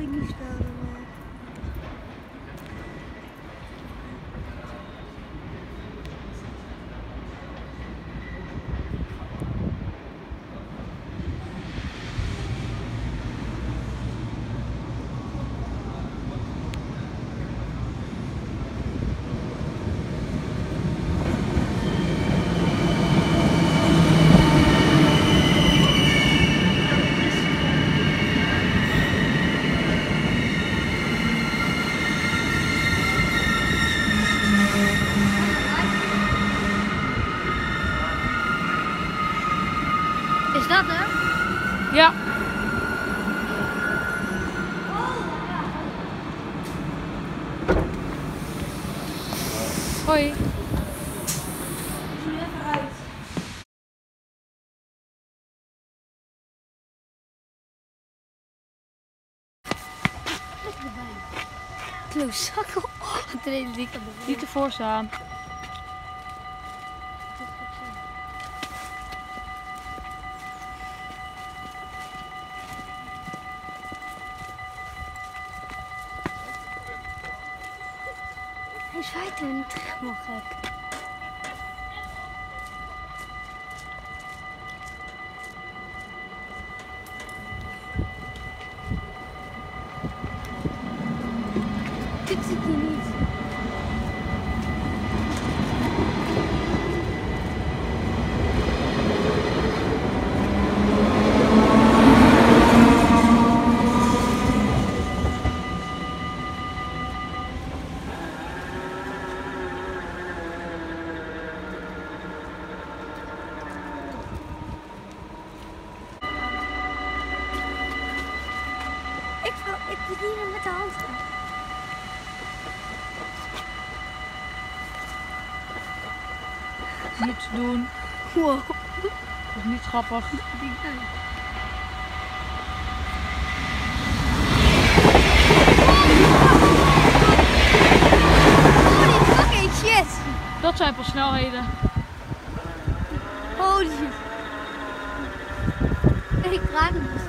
Einstein. Dat hè? Ja. Hoi. Klootzakkel. Het reden die مش فايته من تخ مخك Good to meet you. Ik, moet niet meer met de hand gaan. Niets doen. Wow. Dat is niet grappig. Fucking shit. Dat zijn pas snelheden. Holy shit. Ik raak hem.